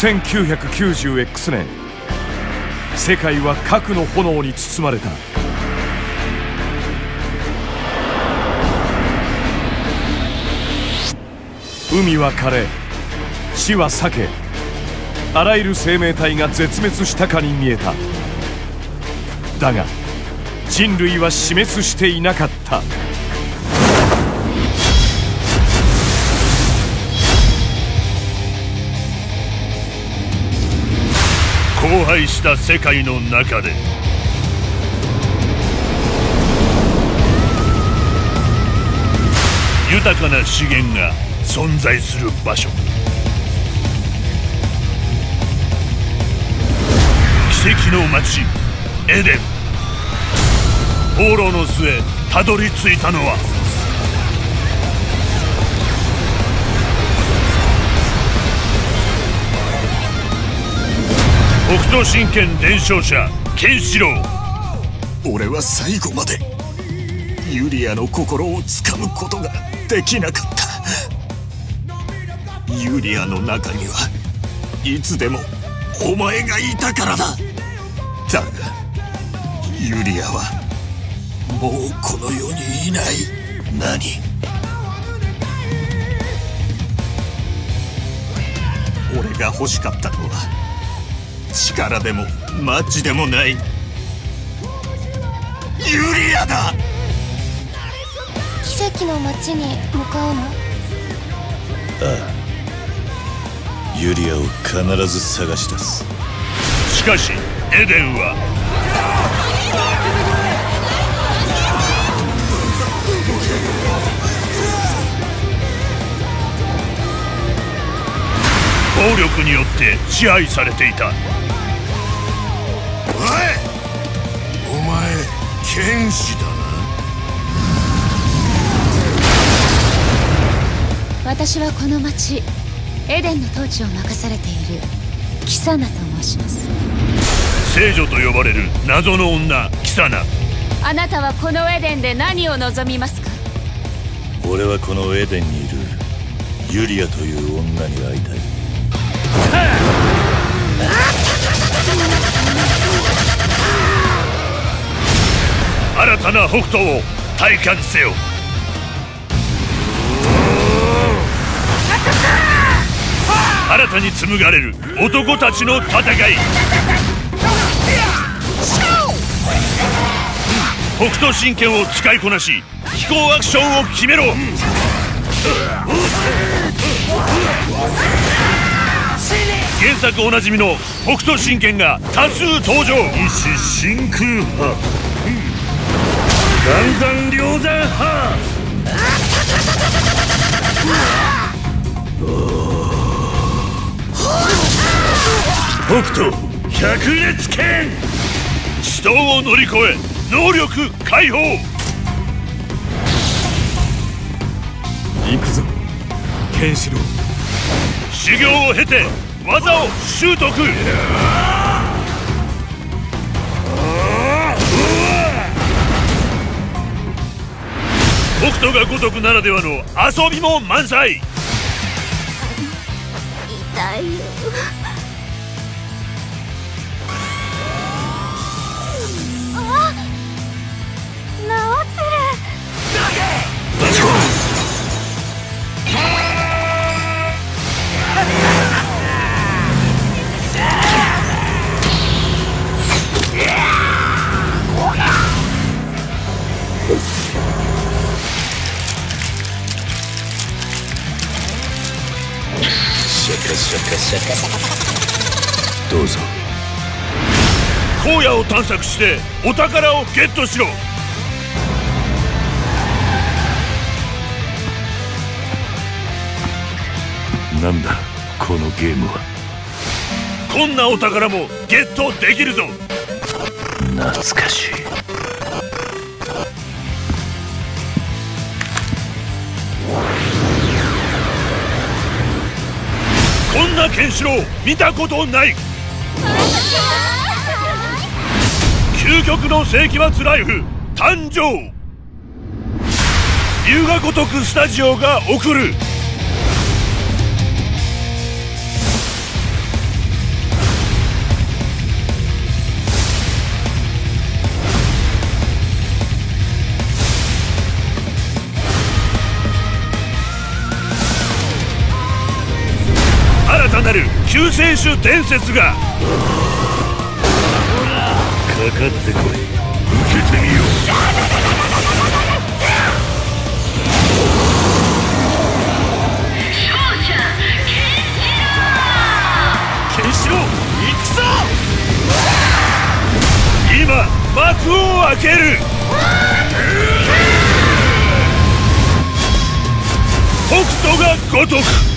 1990X 年。世界は核の炎に包まれた。海は枯れ地は裂けあらゆる生命体が絶滅したかに見えた。だが人類は死滅していなかった。荒廃した世界の中で。豊かな資源が存在する場所。奇跡の街エデン。放浪の末たどり着いたのは北斗神拳伝承者ケンシロウ。俺は最後までユリアの心をつかむことができなかった。ユリアの中にはいつでもお前がいたからだ。だがユリアはもうこの世にいない。何？俺が欲しかったのは力でもマッチでもない。ユリアだ！奇跡の街に向かうの？ああ。ユリアを必ず探し出す。しかしエデンはよって支配されていた。お前剣士だな。私はこの町エデンの統治を任されているキサナと申します。聖女と呼ばれる謎の女キサナ。あなたはこのエデンで何を望みますか？俺はこのエデンにいるユリアという女に会いたい新たな北斗を体感せよ。新たに紡がれる男たちの戦い。北斗神拳を使いこなし飛行アクションを決めろ。原作おなじみの北斗神拳が多数登場。一真空派。岩山梁山派。北斗百裂拳。死闘を乗り越え能力解放。行くぞ。ケンシロウ修行を経て技を習得。北斗が如くならではの遊びも満載。痛いよ。シャカシャカシャカどうぞ。荒野を探索してお宝をゲットしろ。なんだこのゲームは。こんなお宝もゲットできるぞ。懐かしいケンシロウ見たことない究極の世紀末ライフ誕生龍が如くスタジオが送るる救世主伝説が。かかってこい。受けてみよう。ケンシロウ行くぞ。今幕を開ける。北斗が如く